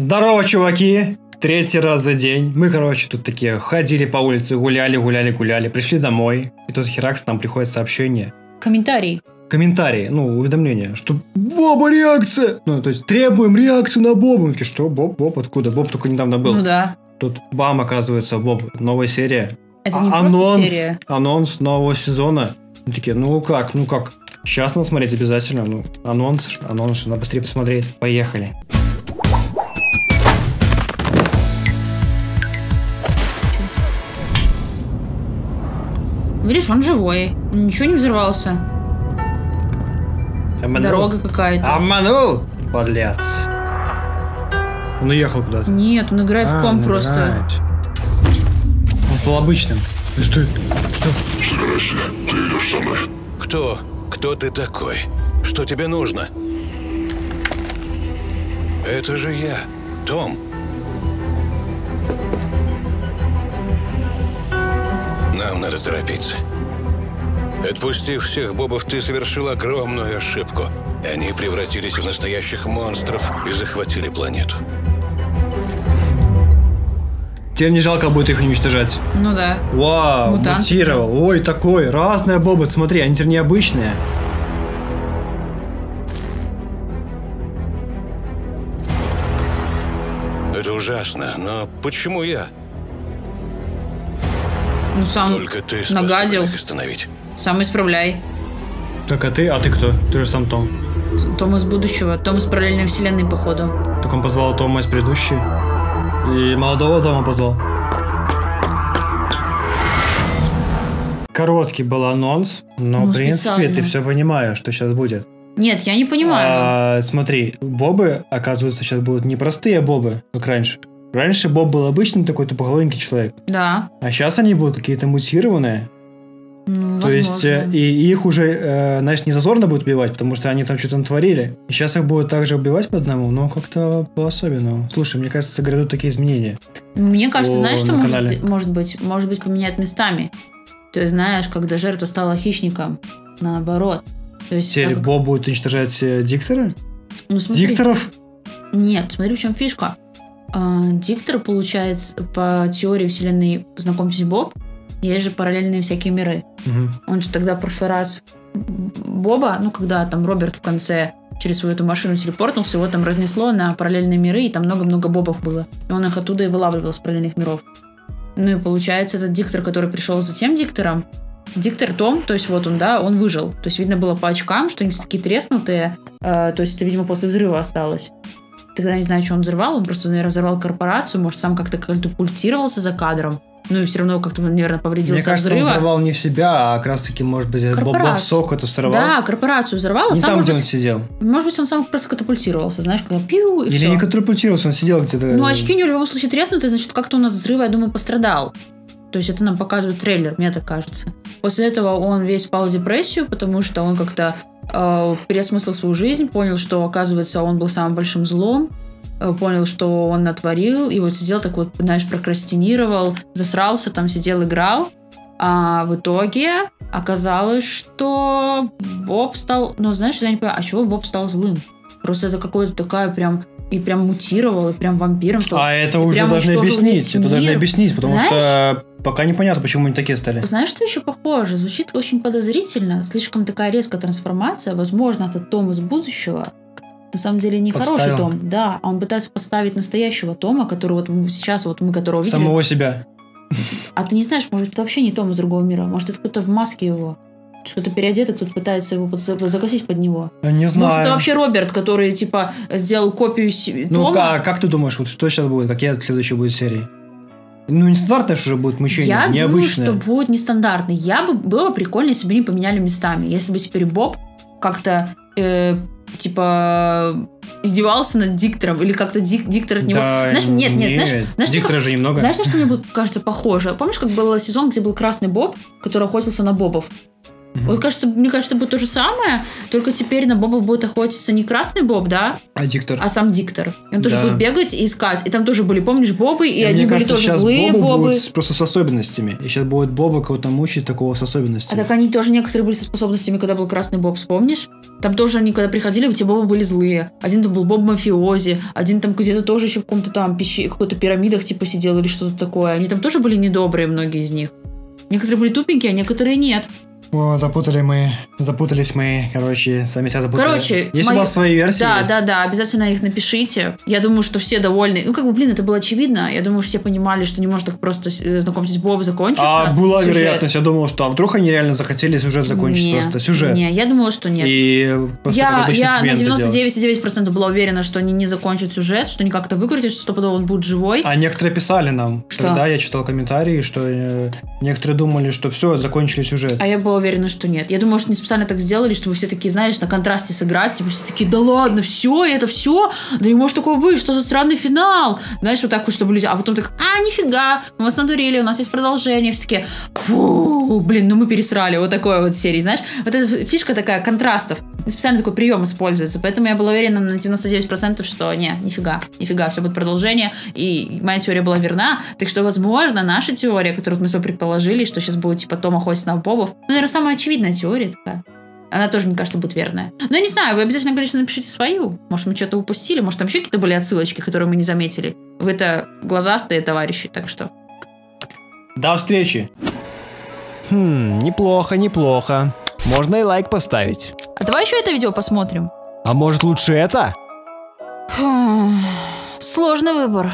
Здорово, чуваки! Третий раз за день. Мы, короче, тут такие ходили по улице, гуляли, гуляли, гуляли, пришли домой. И тут херакс нам приходит сообщение. Комментарий. Комментарии, ну, уведомление, что Боба реакция! Ну, то есть требуем реакцию на Боба. Мы такие, что, Боб, Боб, откуда? Боб только недавно был. Ну да. Тут бам, оказывается, Боб, новая серия. Это не А- анонс, серия. анонс нового сезона. Мы такие, ну как, ну как? Сейчас надо смотреть обязательно. Ну, анонс, анонс, надо быстрее посмотреть. Поехали. Видишь, он живой. Ничего не взорвался. Обманул? Дорога какая-то. Обманул, подлец. Он уехал куда-то. Нет, он играет в А, ком он просто. играет. Он стал обычным. Ну Что? Что? Кто? Кто ты такой? Что тебе нужно? Это же я, Том. Надо торопиться. Отпустив всех бобов, ты совершил огромную ошибку. Они превратились в настоящих монстров и захватили планету. Тебе не жалко будет их уничтожать. Ну да. Вау, Мутанты. мутировал. Ой, такой. Разная боба. Смотри, они теперь необычные. Это ужасно, но почему я? Ну сам, Только ты нагадил. их остановить. сам исправляй. Так, а ты? А ты кто? Ты же сам Том. Том из будущего. Том из параллельной вселенной, походу. Так он позвал Тома из предыдущей. И молодого Тома позвал. Короткий был анонс, но, Ну, в принципе, специально. ты все понимаешь, что сейчас будет. Нет, я не понимаю. А, смотри, бобы, оказывается, сейчас будут не простые бобы, как раньше. Раньше Боб был обычный такой тупоголовенький человек. Да. А сейчас они будут какие-то мутированные. Ну, То есть, э, возможно. и их уже, э, знаешь, не зазорно будет убивать, потому что они там что-то натворили. И сейчас их будут также убивать по одному, но как-то по-особенному. Слушай, мне кажется, грядут такие изменения. Мне кажется, О, знаешь, что может, может быть? Может быть, поменять местами. То есть, знаешь, когда жертва стала хищником, наоборот. То есть, Теперь как- Боб будет уничтожать э, диктора? ну, смотри. Дикторов? Нет, смотри, в чем фишка. А, Диктор, получается, по теории вселенной «Знакомьтесь, Боб», есть же параллельные всякие миры. Мгм. Он же тогда в прошлый раз Боба, ну, когда там Роберт в конце через свою эту машину телепортнулся, его там разнесло на параллельные миры, и там много-много бобов было. И он их оттуда и вылавливал с параллельных миров. Ну и получается, этот диктор, который пришел за тем диктором, диктор Том, то есть вот он, да, он выжил. То есть видно было по очкам, что они все такие треснутые, э, то есть это, видимо, после взрыва осталось. Тогда не знаю, что он взорвал, он просто, наверное, взорвал корпорацию, может, сам как-то катапультировался за кадром, ну и все равно как-то, наверное, повредился Мне кажется, он взрыва. взорвал не в себя, а как раз таки, может быть, этот Боб. Сок это взорвал. Да, корпорацию взорвал, а не сам, там, где он быть, сидел. может быть, он сам просто катапультировался, знаешь, когда пиу, и Или всё. не катапультировался, он сидел где-то. Ну, очки у него в любом случае треснуты, значит, как-то он от взрыва, я думаю, пострадал. То есть это нам показывает трейлер, мне так кажется. После этого он весь впал в депрессию, потому что он как-то э, переосмыслил свою жизнь, понял, что, оказывается, он был самым большим злом, э, понял, что он натворил, и вот сидел так вот, знаешь, прокрастинировал, засрался, там сидел, играл. А в итоге оказалось, что Боб стал... Ну, знаешь, я не понимаю, а чего Боб стал злым? Просто это какое-то такая прям... И прям мутировал, и прям вампиром стал. А это уже должны объяснить. Это должны объяснить, потому Знаешь? что пока непонятно, почему они такие стали. Знаешь, что еще похоже? Звучит очень подозрительно. Слишком такая резкая трансформация. Возможно, этот Том из будущего на самом деле не хороший Подставил. Том. Да, а он пытается поставить настоящего Тома, который вот сейчас, вот мы которого видели. Самого себя. А ты не знаешь, может, это вообще не Том из другого мира. Может, это кто-то в маске его. Что-то переодетый, кто-то пытается его под- загасить под него. Я Не знаю. Может, это вообще Роберт, который, типа, сделал копию Ну, Тома? как, как ты думаешь, вот что сейчас будет? Какие следующие будут серии? Ну, не стандартное же уже будет мучение, Я думаю, необычное. что будет нестандартный. Я бы было прикольно, если бы они поменяли местами. Если бы теперь Боб как-то э, типа издевался над диктором или как-то дик, диктор от него. Да, знаешь, нет, нет, знаешь, знаешь, диктора же немного. знаешь, на что мне будет кажется похоже? Помнишь, как был сезон, где был красный Боб, который охотился на Бобов? Вот кажется, мне кажется, будет то же самое, только теперь на Боба будет охотиться не красный Боб, да, А диктор? а сам диктор. И он тоже Да. будет бегать и искать. И там тоже были, помнишь, Бобы, и Мне одни были кажется, тоже сейчас злые Бобы. будет с- просто с особенностями. И сейчас будет Боба кого-то мучить такого с А особенностями. так они тоже некоторые были со способностями, когда был красный Боб, вспомнишь? Там тоже они, когда приходили, те Бобы были злые. Один там был Боб мафиози, один там где-то тоже еще в каком-то там пище, какой-то пирамидах типа сидел или что-то такое. Они там тоже были недобрые, многие из них. Некоторые были тупенькие, а некоторые нет. О, запутали мы, запутались мы, короче, сами себя запутали. Короче, если мои- у вас свои версии Да, есть, да, да, обязательно их напишите. Я думаю, что все довольны. Ну, как бы, блин, это было очевидно. Я думаю, все понимали, что не может так просто э, знакомьтесь Боб закончиться. А была Сюжет. вероятность, я думал, что а вдруг они реально захотели сюжет закончить Не, просто, сюжет. Не, я думала, что нет. И просто я я на момента делать. 99,9% была уверена, что они не закончат сюжет, что они как-то выкрутят, что стопудово он будет живой. А некоторые писали нам, Что? тогда я читал комментарии, что э, некоторые думали, что все, закончили сюжет. А я была уверена, что нет. Я думала, что они специально так сделали, чтобы все такие, знаешь, на контрасте сыграть. Типа все такие, да ладно, все, это все? Да не может такого быть, что за странный финал? Знаешь, вот так вот, чтобы люди... А потом так, а, нифига, мы вас надурили, у нас есть продолжение. Все такие, фу, блин, ну мы пересрали. Вот такой вот серии, знаешь. Вот эта фишка такая контрастов. И специально такой прием используется. Поэтому я была уверена на 99%, что не, нифига, нифига, все будет продолжение. И моя теория была верна. Так что, возможно, наша теория, которую мы с тобой предположили, что сейчас будет типа Том охотиться на бобов, ну, наверное, самая очевидная теория такая. Она тоже, мне кажется, будет верная. Но я не знаю, вы обязательно, конечно, напишите свою. Может, мы что-то упустили, может, там еще какие-то были отсылочки, которые мы не заметили. Вы это глазастые товарищи, так что... До встречи! Хм, неплохо, неплохо. Можно и лайк поставить. Давай еще это видео посмотрим. А может лучше это? Сложный выбор.